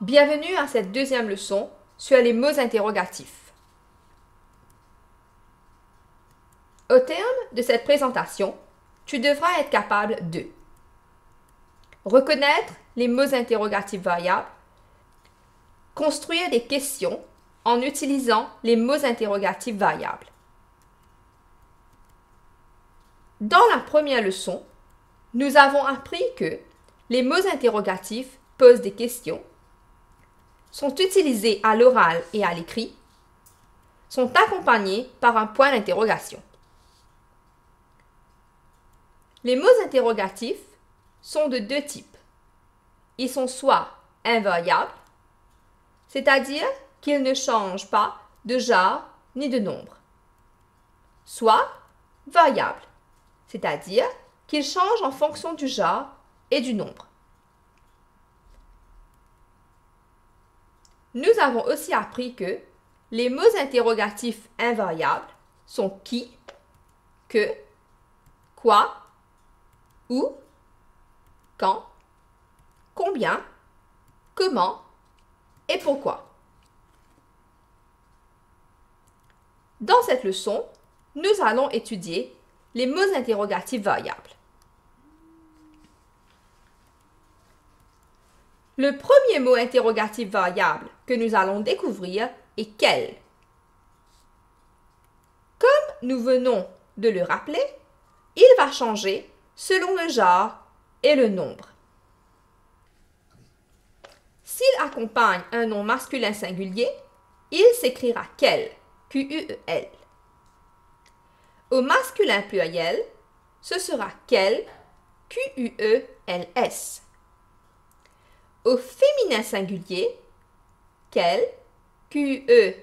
Bienvenue à cette deuxième leçon sur les mots interrogatifs. Au terme de cette présentation, tu devras être capable de reconnaître les mots interrogatifs variables, construire des questions en utilisant les mots interrogatifs variables. Dans la première leçon, nous avons appris que les mots interrogatifs posent des questions sont utilisés à l'oral et à l'écrit, sont accompagnés par un point d'interrogation. Les mots interrogatifs sont de deux types. Ils sont soit invariables, c'est-à-dire qu'ils ne changent pas de genre ni de nombre, soit variables, c'est-à-dire qu'ils changent en fonction du genre et du nombre. Nous avons aussi appris que les mots interrogatifs invariables sont qui, que, quoi, où, quand, combien, comment et pourquoi. Dans cette leçon, nous allons étudier les mots interrogatifs variables. Le premier mot interrogatif variable que nous allons découvrir est quel? Comme nous venons de le rappeler, il va changer selon le genre et le nombre. S'il accompagne un nom masculin singulier, il s'écrira quel, Q-U-E-L. Au masculin pluriel, ce sera quel, Q-U-E-L-S. Au féminin singulier, quel, Q-E-L-L-E,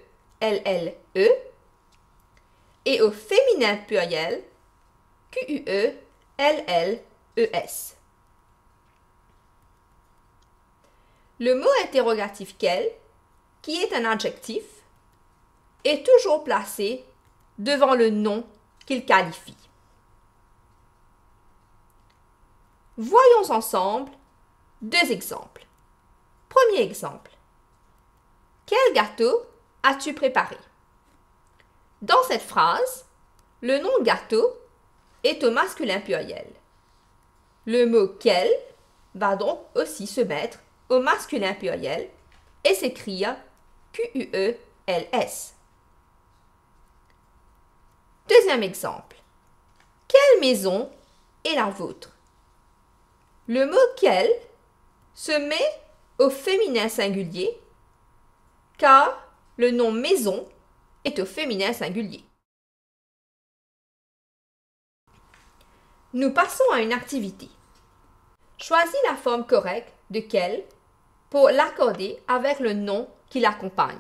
et au féminin pluriel, Q-U-E-L-L-E-S. Le mot interrogatif quel, qui est un adjectif, est toujours placé devant le nom qu'il qualifie. Voyons ensemble deux exemples. Premier exemple. Quel gâteau as-tu préparé? Dans cette phrase, le nom gâteau est au masculin pluriel. Le mot quel va donc aussi se mettre au masculin pluriel et s'écrire Q-U-E-L-S. Deuxième exemple. Quelle maison est la vôtre? Le mot quel se met au féminin singulier car le nom maison est au féminin singulier. Nous passons à une activité. Choisis la forme correcte de quel pour l'accorder avec le nom qui l'accompagne.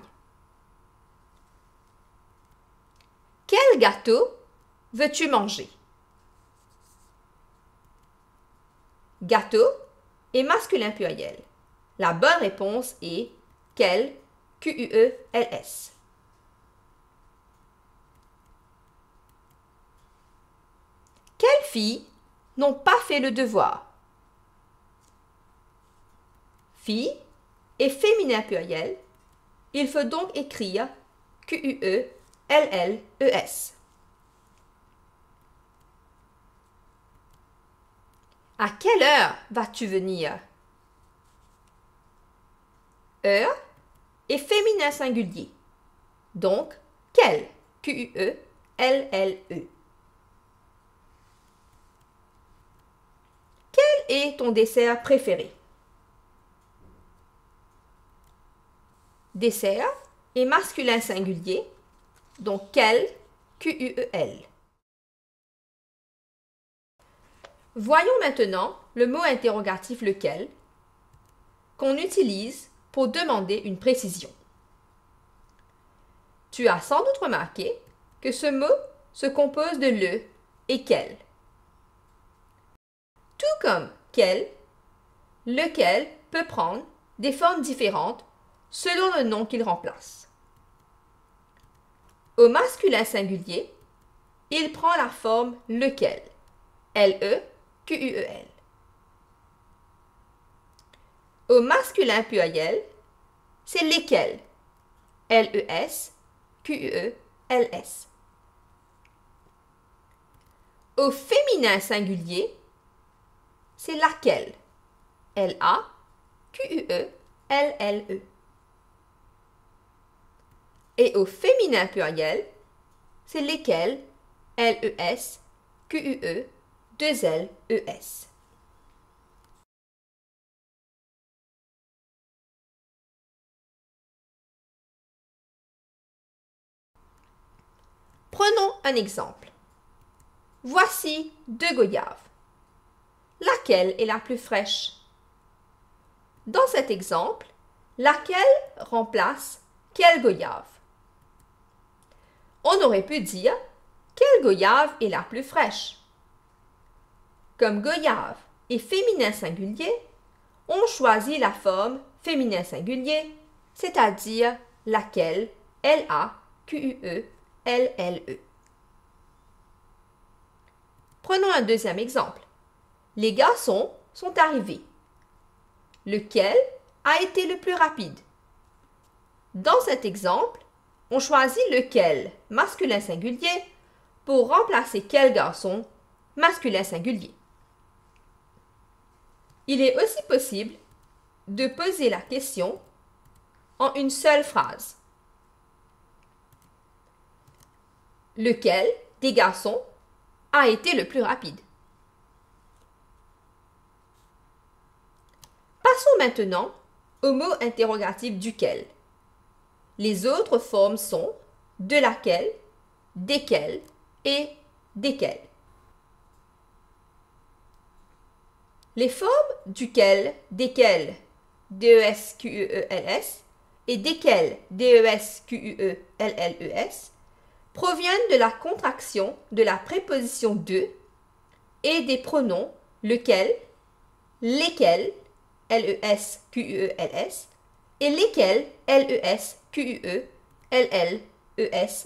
Quel gâteau veux-tu manger? Gâteau est masculin pluriel. La bonne réponse est quel, Q-U-E-L-S. Quelles filles n'ont pas fait le devoir? Fille est féminin pluriel. Il faut donc écrire Q-U-E-L-L-E-S. À quelle heure vas-tu venir? Heure est féminin singulier. Donc, quel? Q-U-E-L-L-E. Quel est ton dessert préféré? Dessert est masculin singulier. Donc, quel? Q-U-E-L. Voyons maintenant le mot interrogatif lequel qu'on utilise demander une précision. Tu as sans doute remarqué que ce mot se compose de le et quel. Tout comme quel, lequel peut prendre des formes différentes selon le nom qu'il remplace. Au masculin singulier, il prend la forme lequel, L-E Q-U-E-L. Au masculin pluriel, c'est lesquels? L-E-S, Q-U-E-L-S. Au féminin singulier, c'est laquelle? L-A-Q-U-E-L-L-E. Et au féminin pluriel, c'est lesquels? L-E-S, Q-U-E, 2-L-E-S. Prenons un exemple. Voici deux goyaves. Laquelle est la plus fraîche? Dans cet exemple, laquelle remplace quelle goyave? On aurait pu dire quelle goyave est la plus fraîche? Comme goyave est féminin singulier, on choisit la forme féminin singulier, c'est-à-dire laquelle, L-A-Q-U-E, L-L-E. Prenons un deuxième exemple. Les garçons sont arrivés. Lequel a été le plus rapide? Dans cet exemple, on choisit lequel, masculin singulier, pour remplacer quel garçon, masculin singulier. Il est aussi possible de poser la question en une seule phrase. Lequel des garçons a été le plus rapide? Passons maintenant au mot interrogatif duquel. Les autres formes sont de laquelle, desquelles et desquelles. Les formes duquel, desquelles, D-E-S-Q-U-E-L-S et desquelles, D-E-S-Q-U-E-L-L-E-S proviennent de la contraction de la préposition de et des pronoms lequel, lesquels, L-E-S-Q-U-E-L-S, et lesquels, L-E-S-Q-U-E-L-L-E-S,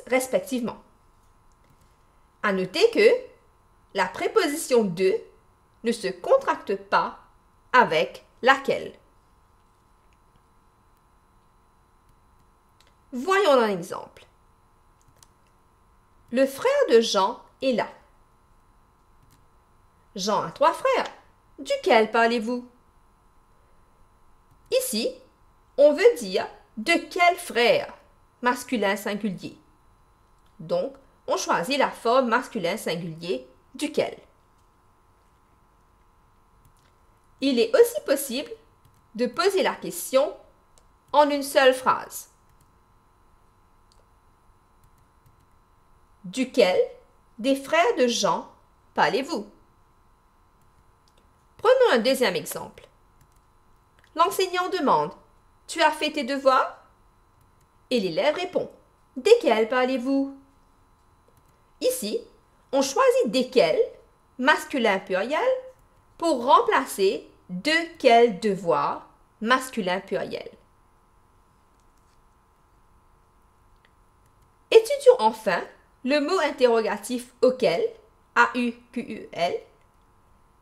respectivement. À noter que la préposition de ne se contracte pas avec laquelle. Voyons un exemple. Le frère de Jean est là. Jean a trois frères. Duquel parlez-vous? Ici, on veut dire de quel frère? Masculin singulier. Donc, on choisit la forme masculin singulier duquel. Il est aussi possible de poser la question en une seule phrase. Duquel des frères de Jean parlez-vous? Prenons un deuxième exemple. L'enseignant demande Tu as fait tes devoirs Et l'élève répond Desquels parlez-vous Ici, on choisit desquels, masculin pluriel, pour remplacer de quel devoir, masculin pluriel. Étudions enfin le mot interrogatif auquel, A-U-Q-U-L,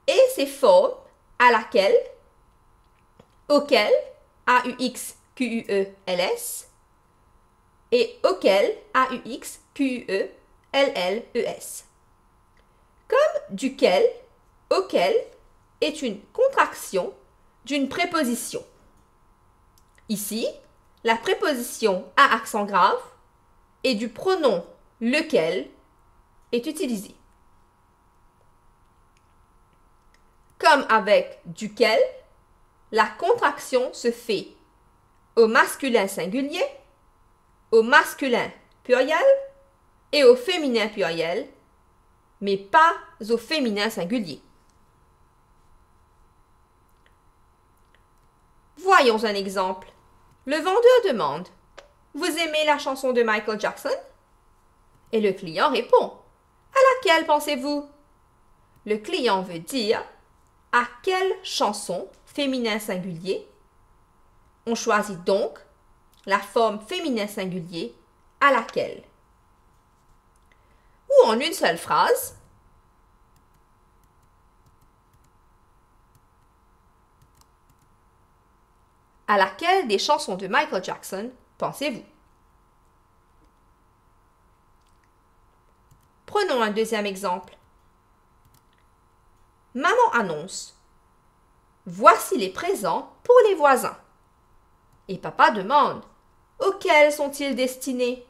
et ses formes à laquelle, auquel, A-U-X-Q-U-E-L-S, et auquel, A-U-X-Q-U-E-L-L-E-S. Comme duquel, auquel est une contraction d'une préposition. Ici, la préposition à accent grave et du pronom lequel est utilisé. Comme avec duquel, la contraction se fait au masculin singulier, au masculin pluriel et au féminin pluriel, mais pas au féminin singulier. Voyons un exemple. Le vendeur demande Vous aimez la chanson de Michael Jackson? Et le client répond. À laquelle pensez-vous? Le client veut dire à quelle chanson féminin singulier On choisit donc la forme féminin singulier à laquelle? Ou en une seule phrase, À laquelle des chansons de Michael Jackson pensez-vous? Prenons un deuxième exemple. Maman annonce Voici les présents pour les voisins. Et papa demande Auxquels sont-ils destinés?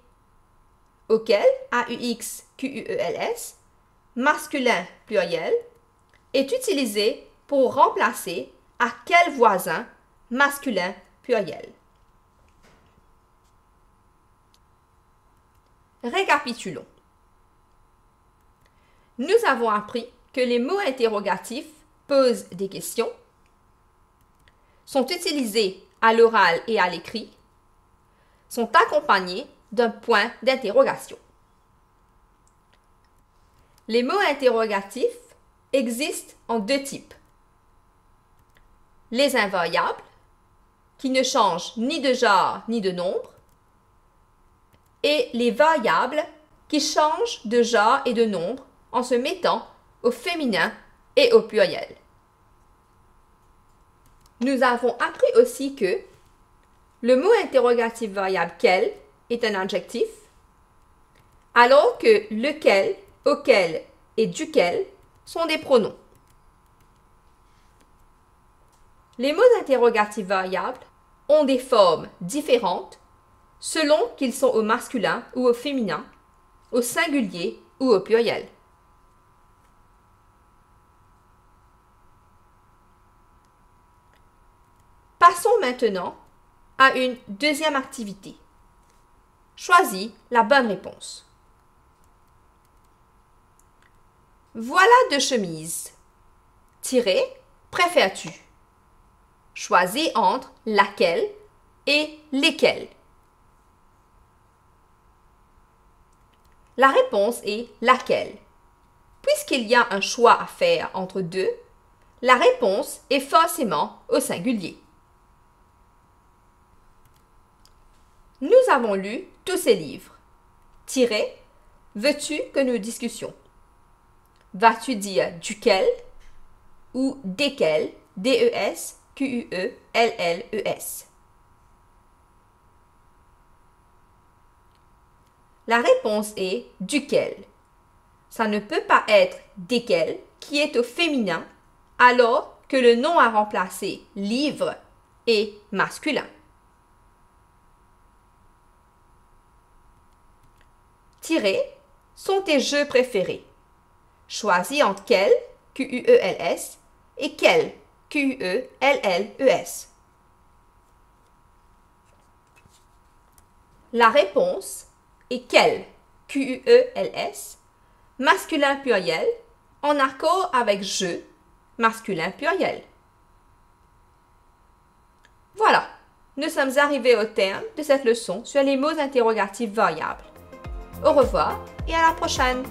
Auquel, A-U-X, Q-U-E-L-S, masculin pluriel, est utilisé pour remplacer à quel voisin masculin pluriel? Récapitulons. Nous avons appris que les mots interrogatifs posent des questions, sont utilisés à l'oral et à l'écrit, sont accompagnés d'un point d'interrogation. Les mots interrogatifs existent en deux types. Les invariables, qui ne changent ni de genre ni de nombre, et les variables, qui changent de genre et de nombre en se mettant au féminin et au pluriel. Nous avons appris aussi que le mot interrogatif variable quel est un adjectif, alors que lequel, auquel et duquel sont des pronoms. Les mots interrogatifs variables ont des formes différentes selon qu'ils sont au masculin ou au féminin, au singulier ou au pluriel. Passons maintenant à une deuxième activité. Choisis la bonne réponse. Voilà deux chemises. Tiré, préfères-tu? Choisis entre laquelle et lesquelles? La réponse est laquelle? Puisqu'il y a un choix à faire entre deux, la réponse est forcément au singulier. Nous avons lu tous ces livres. Tiré, veux-tu que nous discussions Vas-tu dire duquel ou desquels D-E-S, Q-U-E-L-L-E-S La réponse est duquel? Ça ne peut pas être desquels qui est au féminin alors que le nom à remplacer livre est masculin. Sont tes jeux préférés. Choisis entre quel, Q-U-E-L-S, et quel, Q-U-E-L-L-E-S. La réponse est quel, Q-U-E-L-S, masculin pluriel, en accord avec je, masculin pluriel. Voilà, nous sommes arrivés au terme de cette leçon sur les mots interrogatifs variables. Au revoir et à la prochaine